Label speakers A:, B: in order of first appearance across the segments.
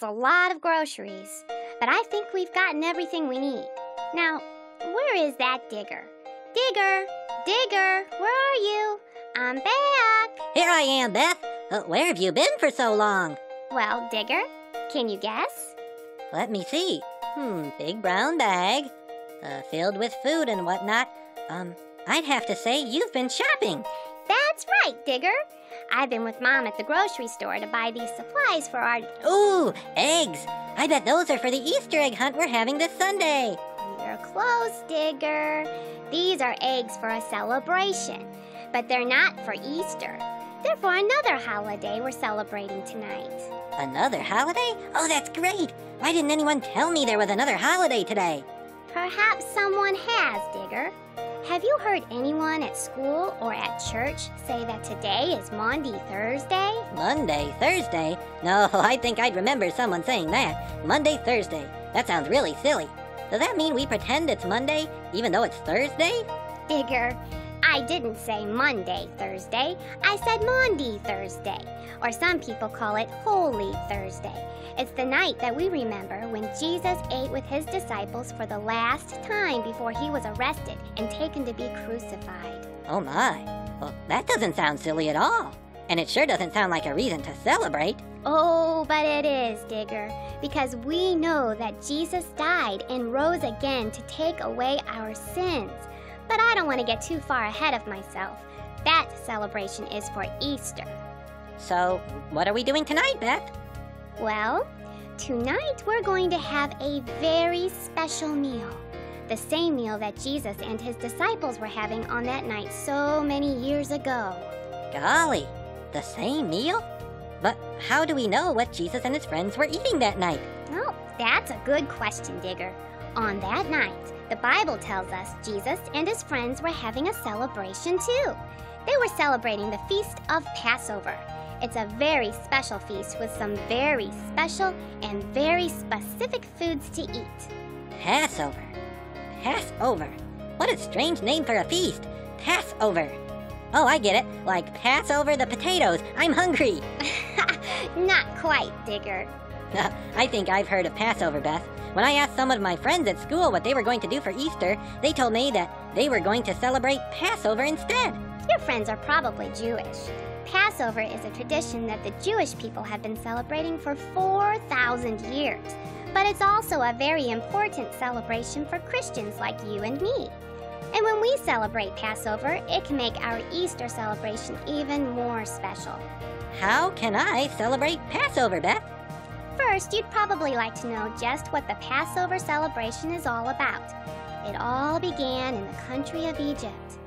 A: That's a lot of groceries. But I think we've gotten everything we need. Now, where is that digger? Digger! Digger! Where are you? I'm back!
B: Here I am, Beth. Uh, where have you been for so long?
A: Well, Digger, can you guess?
B: Let me see. Hmm, big brown bag, uh, filled with food and whatnot. Um, I'd have to say you've been shopping.
A: That's right, Digger. I've been with Mom at the grocery store to buy these supplies for our.
B: Ooh, eggs. I bet those are for the Easter egg hunt we're having this Sunday.
A: You're close, Digger. These are eggs for a celebration, but they're not for Easter. They're for another holiday we're celebrating tonight.
B: Another holiday? Oh, that's great. Why didn't anyone tell me there was another holiday today?
A: Perhaps someone has, Digger. Have you heard anyone at school or at church say that today is Maundy Thursday?
B: Monday, Thursday? No, I think I'd remember someone saying that. Monday, Thursday. That sounds really silly. Does that mean we pretend it's Monday, even though it's Thursday?
A: Digger, I didn't say Monday, Thursday. I said Maundy Thursday. Or some people call it Holy Thursday. It's the night that we remember when Jesus ate with his disciples for the last time before he was arrested and taken to be crucified.
B: Oh my. Well, that doesn't sound silly at all. And it sure doesn't sound like a reason to celebrate.
A: Oh, but it is, Digger, because we know that Jesus died and rose again to take away our sins. But I don't want to get too far ahead of myself. That celebration is for Easter.
B: So, what are we doing tonight, Beth?
A: Well, tonight we're going to have a very special meal. The same meal that Jesus and his disciples were having on that night so many years ago.
B: Golly, the same meal? But how do we know what Jesus and his friends were eating that night?
A: Oh, that's a good question, Digger. On that night, the Bible tells us Jesus and his friends were having a celebration too. They were celebrating the Feast of Passover. It's a very special feast with some very special and very specific foods to eat.
B: Passover. Passover. What a strange name for a feast. Passover. Oh, I get it. Like pass over the potatoes. I'm hungry.
A: Not quite, Digger.
B: I think I've heard of Passover, Beth. When I asked some of my friends at school what they were going to do for Easter, they told me that they were going to celebrate Passover instead.
A: Your friends are probably Jewish. Passover is a tradition that the Jewish people have been celebrating for 4,000 years. But it's also a very important celebration for Christians like you and me. And when we celebrate Passover, it can make our Easter celebration even more special.
B: How can I celebrate Passover, Beth?
A: First, you'd probably like to know just what the Passover celebration is all about. It all began in the country of Egypt.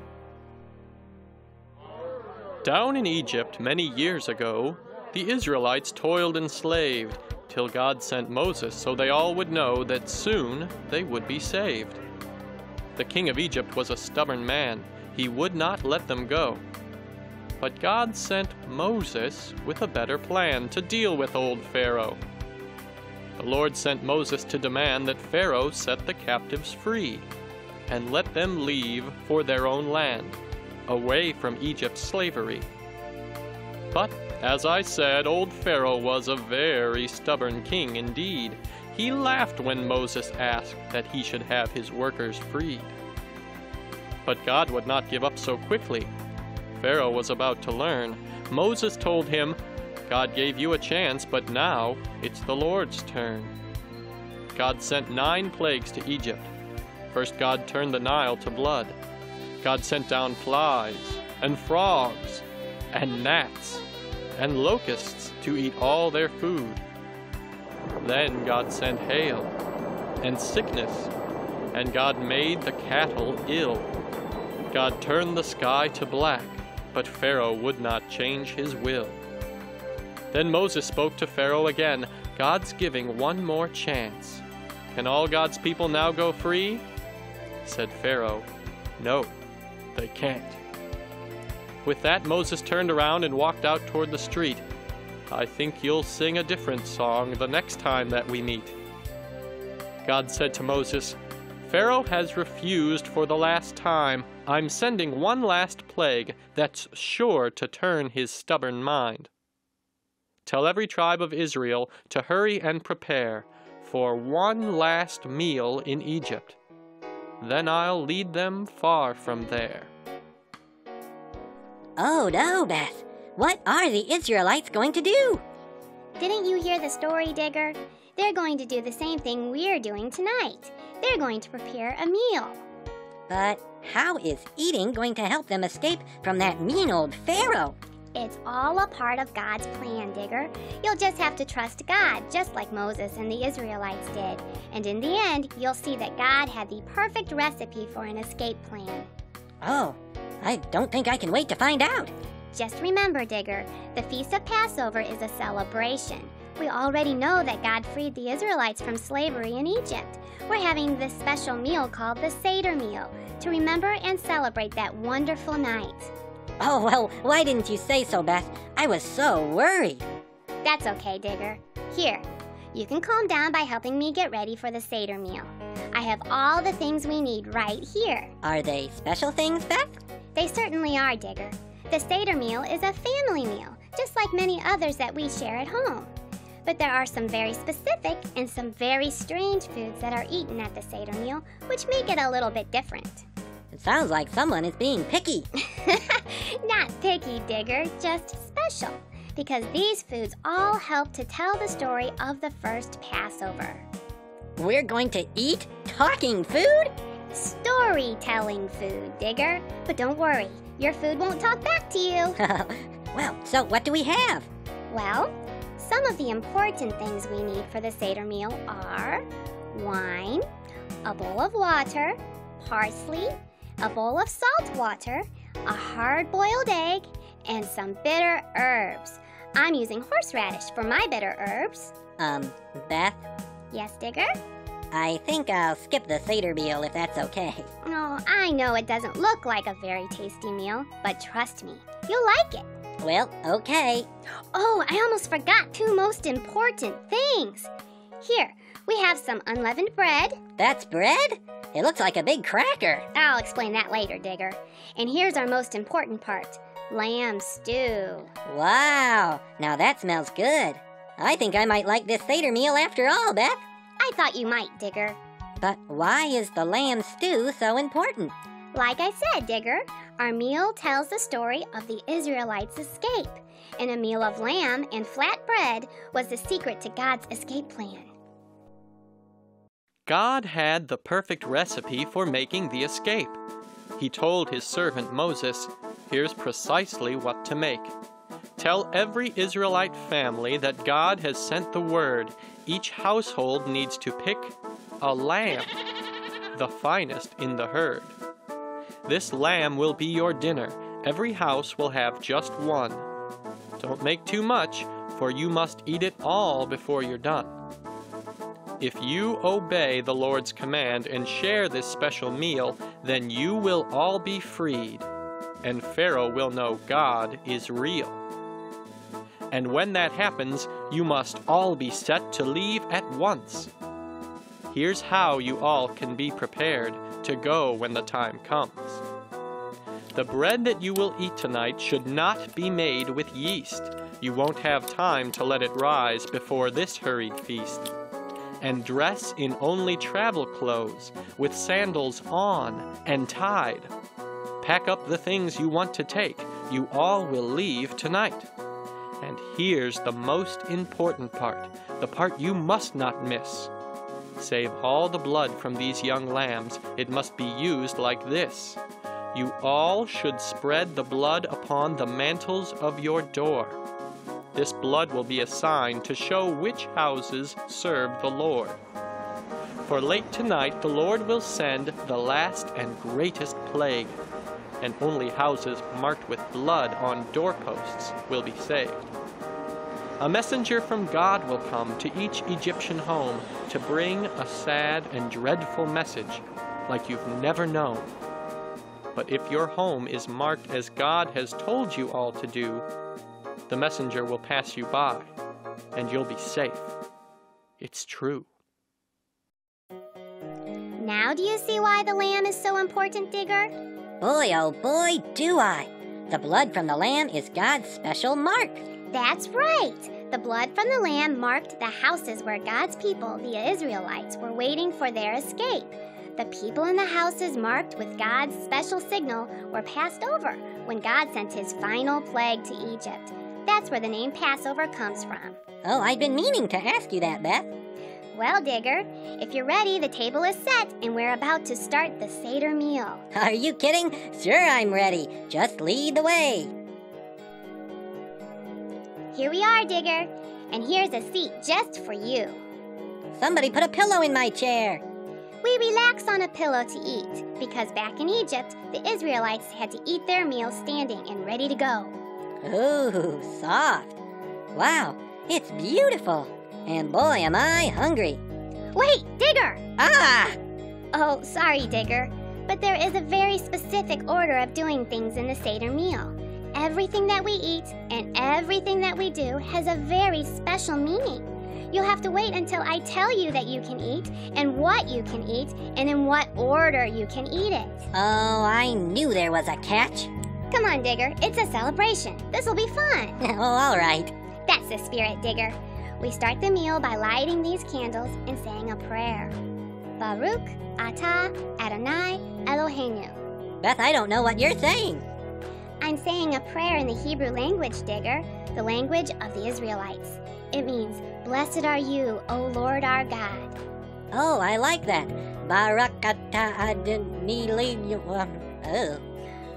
C: Down in Egypt many years ago, the Israelites toiled enslaved till God sent Moses so they all would know that soon they would be saved. The king of Egypt was a stubborn man. He would not let them go. But God sent Moses with a better plan to deal with old Pharaoh. The Lord sent Moses to demand that Pharaoh set the captives free and let them leave for their own land, away from Egypt's slavery. But, as I said, old Pharaoh was a very stubborn king indeed. He laughed when Moses asked that he should have his workers freed. But God would not give up so quickly. Pharaoh was about to learn. Moses told him, God gave you a chance, but now it's the Lord's turn. God sent nine plagues to Egypt. First, God turned the Nile to blood. God sent down flies, and frogs, and gnats, and locusts to eat all their food. Then God sent hail, and sickness, and God made the cattle ill. God turned the sky to black, but Pharaoh would not change his will. Then Moses spoke to Pharaoh again, God's giving one more chance. Can all God's people now go free? Said Pharaoh, No, they can't. With that, Moses turned around and walked out toward the street. I think you'll sing a different song the next time that we meet. God said to Moses, Pharaoh has refused for the last time. I'm sending one last plague that's sure to turn his stubborn mind. Tell every tribe of Israel to hurry and prepare for one last meal in Egypt. Then I'll lead them far from there.
B: Oh no, Beth. What are the Israelites going to do?
A: Didn't you hear the story, Digger? They're going to do the same thing we're doing tonight. They're going to prepare a meal.
B: But how is eating going to help them escape from that mean old Pharaoh?
A: It's all a part of God's plan, Digger. You'll just have to trust God, just like Moses and the Israelites did. And in the end, you'll see that God had the perfect recipe for an escape plan.
B: Oh, I don't think I can wait to find out.
A: Just remember, Digger, the Feast of Passover is a celebration. We already know that God freed the Israelites from slavery in Egypt. We're having this special meal called the Seder meal to remember and celebrate that wonderful night.
B: Oh, well, why didn't you say so, Beth? I was so worried.
A: That's okay, Digger. Here, you can calm down by helping me get ready for the Seder meal. I have all the things we need right here.
B: Are they special things, Beth?
A: They certainly are, Digger. The Seder meal is a family meal, just like many others that we share at home. But there are some very specific and some very strange foods that are eaten at the Seder meal, which make it a little bit different.
B: It sounds like someone is being picky.
A: Not picky, Digger, just special. Because these foods all help to tell the story of the first Passover.
B: We're going to eat talking food?
A: Storytelling food, Digger. But don't worry, your food won't talk back to you.
B: well, so what do we have?
A: Well, some of the important things we need for the Seder meal are wine, a bowl of water, parsley, a bowl of salt water, a hard boiled egg, and some bitter herbs. I'm using horseradish for my bitter herbs.
B: Um, Beth?
A: Yes, Digger?
B: I think I'll skip the Seder meal if that's okay.
A: Oh, I know it doesn't look like a very tasty meal, but trust me, you'll like it.
B: Well, okay.
A: Oh, I almost forgot two most important things. Here, we have some unleavened bread.
B: That's bread? It looks like a big cracker.
A: I'll explain that later, Digger. And here's our most important part lamb stew.
B: Wow, now that smells good. I think I might like this Seder meal after all, Beth.
A: I thought you might, Digger.
B: But why is the lamb stew so important?
A: Like I said, Digger, our meal tells the story of the Israelites' escape. And a meal of lamb and flat bread was the secret to God's escape plan.
C: God had the perfect recipe for making the escape. He told his servant Moses, Here's precisely what to make. Tell every Israelite family that God has sent the word. Each household needs to pick a lamb, the finest in the herd. This lamb will be your dinner. Every house will have just one. Don't make too much, for you must eat it all before you're done. If you obey the Lord's command and share this special meal, then you will all be freed, and Pharaoh will know God is real. And when that happens, you must all be set to leave at once. Here's how you all can be prepared to go when the time comes. The bread that you will eat tonight should not be made with yeast. You won't have time to let it rise before this hurried feast and dress in only travel clothes, with sandals on and tied. Pack up the things you want to take, you all will leave tonight. And here's the most important part, the part you must not miss. Save all the blood from these young lambs, it must be used like this. You all should spread the blood upon the mantles of your door. This blood will be a sign to show which houses serve the Lord. For late tonight the Lord will send the last and greatest plague, and only houses marked with blood on doorposts will be saved. A messenger from God will come to each Egyptian home to bring a sad and dreadful message like you've never known. But if your home is marked as God has told you all to do, the messenger will pass you by, and you'll be safe. It's true.
A: Now do you see why the lamb is so important, Digger?
B: Boy, oh boy, do I. The blood from the lamb is God's special mark.
A: That's right. The blood from the lamb marked the houses where God's people, the Israelites, were waiting for their escape. The people in the houses marked with God's special signal were passed over when God sent his final plague to Egypt. That's where the name Passover comes from.
B: Oh, I'd been meaning to ask you that, Beth.
A: Well, Digger, if you're ready, the table is set and we're about to start the Seder meal.
B: Are you kidding? Sure, I'm ready. Just lead the way.
A: Here we are, Digger, and here's a seat just for you.
B: Somebody put a pillow in my chair.
A: We relax on a pillow to eat because back in Egypt, the Israelites had to eat their meals standing and ready to go.
B: Ooh, soft. Wow, it's beautiful. And boy, am I hungry.
A: Wait, Digger!
B: Ah!
A: Oh, sorry, Digger, but there is a very specific order of doing things in the Seder meal. Everything that we eat and everything that we do has a very special meaning. You'll have to wait until I tell you that you can eat, and what you can eat, and in what order you can eat it.
B: Oh, I knew there was a catch.
A: Come on, Digger, it's a celebration. This'll be fun.
B: oh, all right.
A: That's the spirit, Digger. We start the meal by lighting these candles and saying a prayer. Baruch Atah Adonai Eloheinu.
B: Beth, I don't know what you're saying.
A: I'm saying a prayer in the Hebrew language, Digger, the language of the Israelites. It means, Blessed are you, O Lord our God.
B: Oh, I like that. Baruch Barakata Adonai. Oh.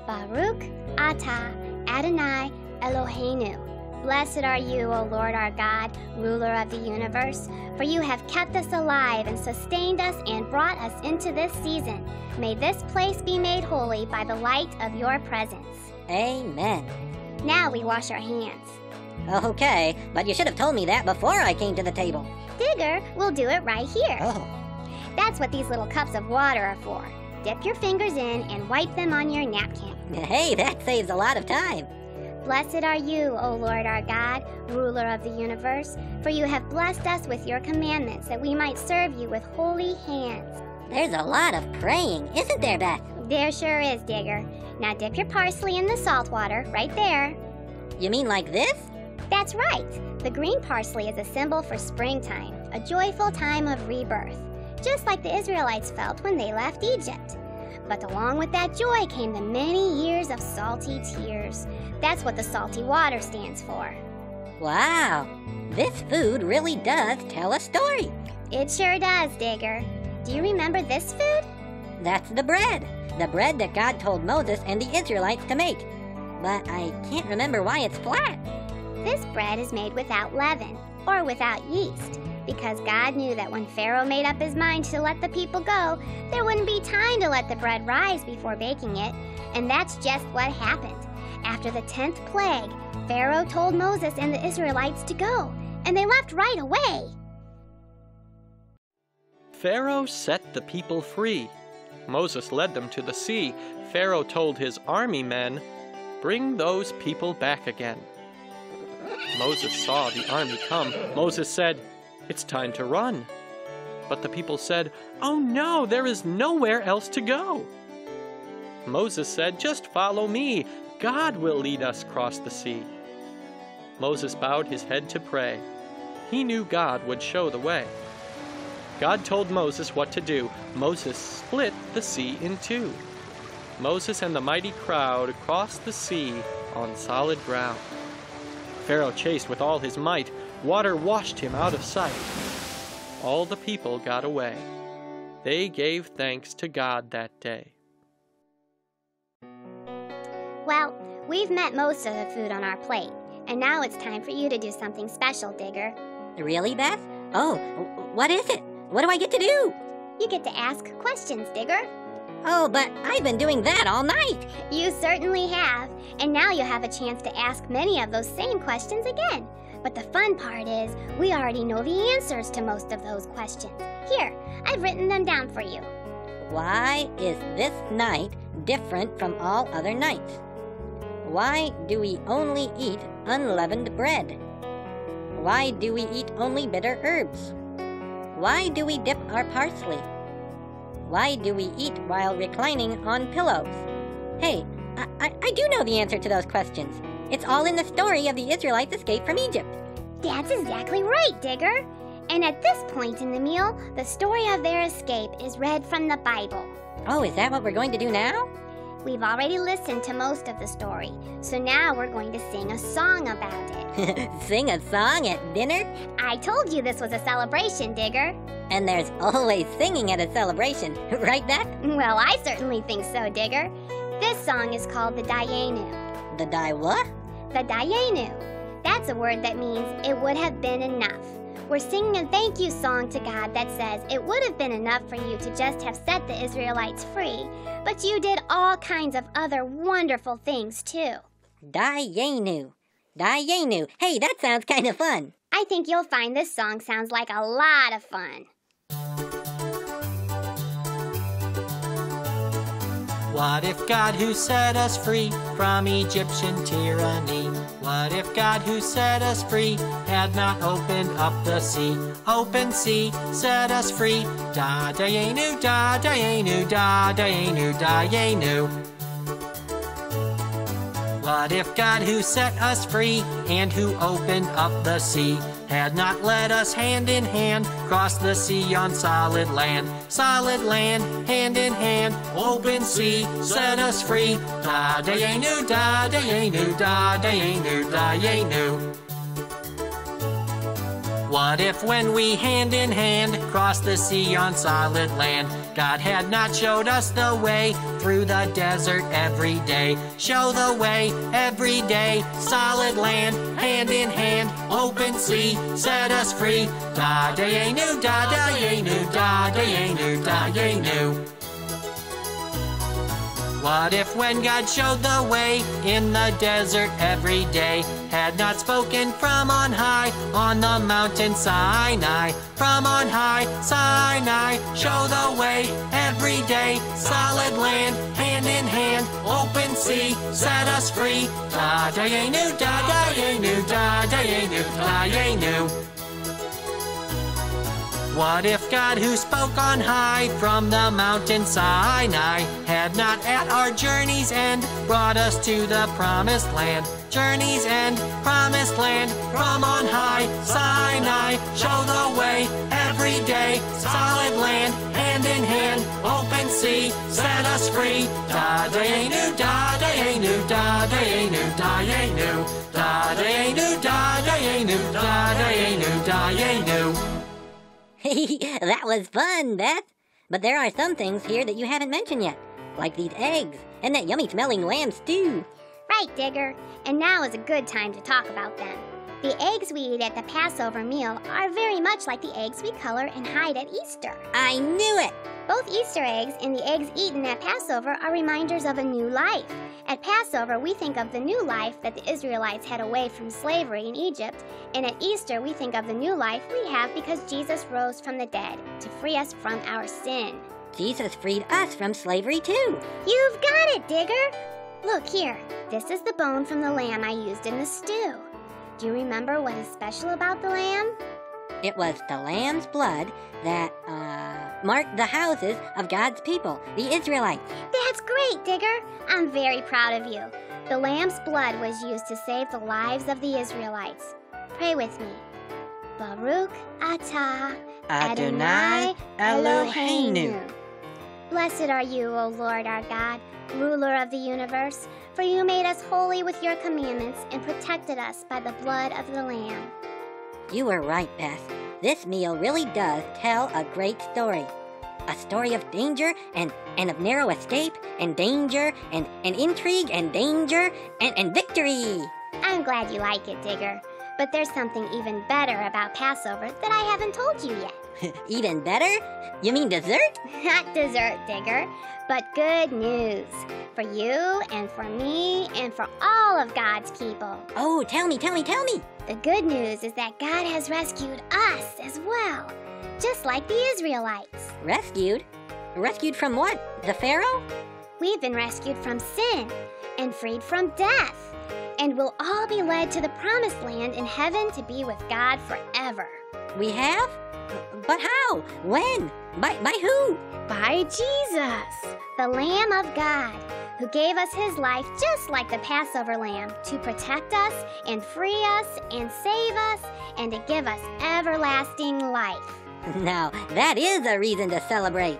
A: Baruch Atah Adonai Eloheinu. Blessed are you, O Lord our God, ruler of the universe, for you have kept us alive and sustained us and brought us into this season. May this place be made holy by the light of your presence.
B: Amen.
A: Now we wash our hands.
B: Okay, but you should have told me that before I came to the table.
A: Digger, we'll do it right here.
B: Oh.
A: That's what these little cups of water are for. Dip your fingers in and wipe them on your napkin.
B: Hey, that saves a lot of time.
A: Blessed are you, O Lord our God, ruler of the universe, for you have blessed us with your commandments that we might serve you with holy hands.
B: There's a lot of praying, isn't there, Beth?
A: There sure is, Digger. Now dip your parsley in the salt water, right there.
B: You mean like this?
A: That's right. The green parsley is a symbol for springtime, a joyful time of rebirth, just like the Israelites felt when they left Egypt. But along with that joy came the many years of salty tears. That's what the salty water stands for.
B: Wow, this food really does tell a story.
A: It sure does, Digger. Do you remember this food?
B: That's the bread. The bread that God told Moses and the Israelites to make. But I can't remember why it's flat.
A: This bread is made without leaven, or without yeast, because God knew that when Pharaoh made up his mind to let the people go, there wouldn't be time to let the bread rise before baking it. And that's just what happened. After the tenth plague, Pharaoh told Moses and the Israelites to go, and they left right away.
C: Pharaoh set the people free. Moses led them to the sea. Pharaoh told his army men, Bring those people back again. Moses saw the army come. Moses said, It's time to run. But the people said, Oh no, there is nowhere else to go. Moses said, Just follow me. God will lead us across the sea. Moses bowed his head to pray. He knew God would show the way. God told Moses what to do. Moses split the sea in two. Moses and the mighty crowd crossed the sea on solid ground. Pharaoh chased with all his might. Water washed him out of sight. All the people got away. They gave thanks to God that day.
A: Well, we've met most of the food on our plate, and now it's time for you to do something special, Digger.
B: Really, Beth? Oh, what is it? What do I get to do?
A: You get to ask questions, Digger.
B: Oh, but I've been doing that all night.
A: You certainly have, and now you have a chance to ask many of those same questions again. But the fun part is, we already know the answers to most of those questions. Here, I've written them down for you.
B: Why is this night different from all other nights? Why do we only eat unleavened bread? Why do we eat only bitter herbs? Why do we dip our parsley? Why do we eat while reclining on pillows? Hey, I, I, I do know the answer to those questions. It's all in the story of the Israelites' escape from Egypt.
A: That's exactly right, Digger. And at this point in the meal, the story of their escape is read from the Bible.
B: Oh, is that what we're going to do now?
A: We've already listened to most of the story, so now we're going to sing a song about it.
B: Sing a song at dinner?
A: I told you this was a celebration, Digger.
B: And there's always singing at a celebration, right, Beth?
A: Well, I certainly think so, Digger. This song is called the Dayenu.
B: The die what?
A: The Dayenu. That's a word that means it would have been enough. We're singing a thank you song to God that says it would have been enough for you to just have set the Israelites free, but you did all kinds of other wonderful things too.
B: Dayenu. Dayenu. Hey, that sounds kind of fun.
A: I think you'll find this song sounds like a lot of fun.
D: What if God who set us free from Egyptian tyranny? What if God who set us free had not opened up the sea? Open sea, set us free. Da da dayenu, da da dayenu, da da dayenu, da yenu. What if God who set us free and who opened up the sea had not led us hand in hand cross the sea on solid land? Solid land, hand in hand, open sea, set us free. Da dayenu, da dayenu, da dayenu, da yenu. What if when we hand in hand crossed the sea on solid land, God had not showed us the way through the desert every day? Show the way every day, solid land, hand in hand, open sea, set us free. Da dayenu, da dayenu, da dayenu, da yenu. What if when God showed the way in the desert every day had not spoken from on high on the mountain Sinai? From on high, Sinai, show the way every day. Solid land, hand in hand, open sea, set us free. Da dayenu, da dayenu, da dayenu, da yenu. What if God who spoke on high from the mountain Sinai had not at our journey's end brought us to the promised land? Journey's end, promised land, from on high, Sinai, show the way every day, solid land, hand in hand, open sea, set us free. Da dayenu, da dayenu, da dayenu, da yenu, da dayenu, da dayenu, da dayenu, da yenu.
B: that was fun, Beth. But there are some things here that you haven't mentioned yet, like these eggs and that yummy smelling lamb stew.
A: Right, Digger. And now is a good time to talk about them. The eggs we eat at the Passover meal are very much like the eggs we color and hide at Easter.
B: I knew it!
A: Both Easter eggs and the eggs eaten at Passover are reminders of a new life. At Passover, we think of the new life that the Israelites had away from slavery in Egypt, and at Easter, we think of the new life we have because Jesus rose from the dead to free us from our sin.
B: Jesus freed us from slavery too.
A: You've got it, Digger! Look here, this is the bone from the lamb I used in the stew. Do you remember what is special about the lamb?
B: It was the lamb's blood that uh, marked the houses of God's people, the Israelites.
A: That's great, Digger. I'm very proud of you. The lamb's blood was used to save the lives of the Israelites. Pray with me. Baruch atah Adonai Eloheinu. Blessed are you, O Lord our God, ruler of the universe, for you made us holy with your commandments and protected us by the blood of the Lamb.
B: You were right, Beth. This meal really does tell a great story. A story of danger and, and of narrow escape and danger and, and intrigue and danger and, and victory.
A: I'm glad you like it, Digger. But there's something even better about Passover that I haven't told you yet.
B: Even better? You mean dessert?
A: Not dessert, Digger, but good news. For you and for me and for all of God's people.
B: Oh, tell me, tell me, tell me.
A: The good news is that God has rescued us as well, just like the Israelites.
B: Rescued? Rescued from what? The Pharaoh?
A: We've been rescued from sin and freed from death, and we'll all be led to the promised land in heaven to be with God forever.
B: We have? But how? When? By, by who?
A: By Jesus, the Lamb of God, who gave us his life just like the Passover lamb to protect us and free us and save us and to give us everlasting life.
B: Now, that is a reason to celebrate.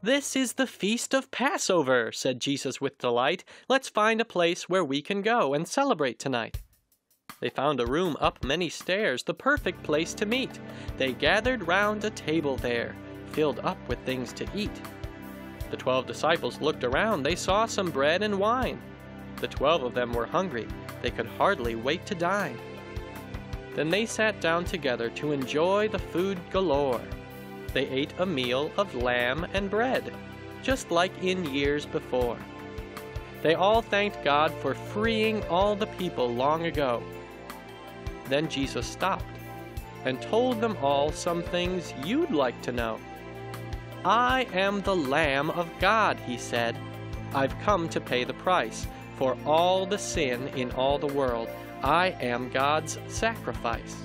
C: This is the feast of Passover, said Jesus with delight. Let's find a place where we can go and celebrate tonight. They found a room up many stairs, the perfect place to meet. They gathered round a table there, filled up with things to eat. The twelve disciples looked around. They saw some bread and wine. The twelve of them were hungry. They could hardly wait to dine. Then they sat down together to enjoy the food galore. They ate a meal of lamb and bread, just like in years before. They all thanked God for freeing all the people long ago. Then Jesus stopped and told them all some things you'd like to know. I am the Lamb of God, he said. I've come to pay the price for all the sin in all the world. I am God's sacrifice.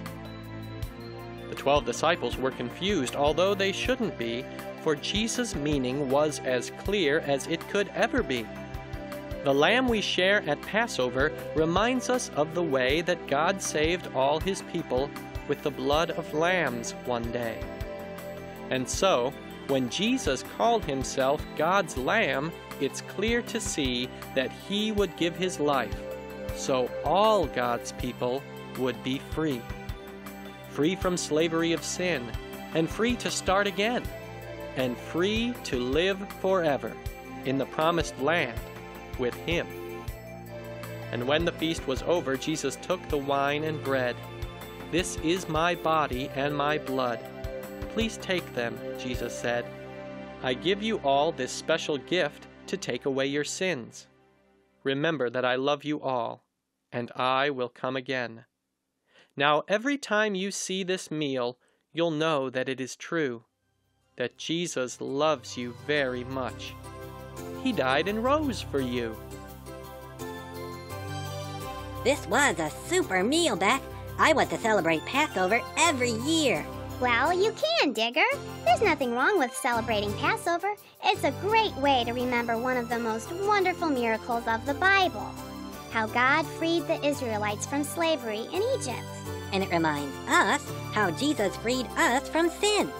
C: The twelve disciples were confused, although they shouldn't be, for Jesus' meaning was as clear as it could ever be. The lamb we share at Passover reminds us of the way that God saved all his people with the blood of lambs one day. And so, when Jesus called himself God's Lamb, it's clear to see that he would give his life so all God's people would be free free from slavery of sin, and free to start again, and free to live forever in the promised land with Him. And when the feast was over, Jesus took the wine and bread. This is my body and my blood. Please take them, Jesus said. I give you all this special gift to take away your sins. Remember that I love you all, and I will come again. Now, every time you see this meal, you'll know that it is true, that Jesus loves you very much. He died and rose for you.
B: This was a super meal, Beth. I want to celebrate Passover every year.
A: Well, you can, Digger. There's nothing wrong with celebrating Passover. It's a great way to remember one of the most wonderful miracles of the Bible how God freed the Israelites from slavery in Egypt.
B: And it reminds us how Jesus freed us from sin.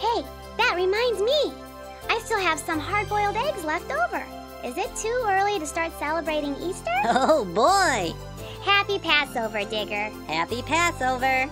A: Hey, that reminds me. I still have some hard boiled eggs left over. Is it too early to start celebrating Easter?
B: Oh boy!
A: Happy Passover, Digger.
B: Happy Passover!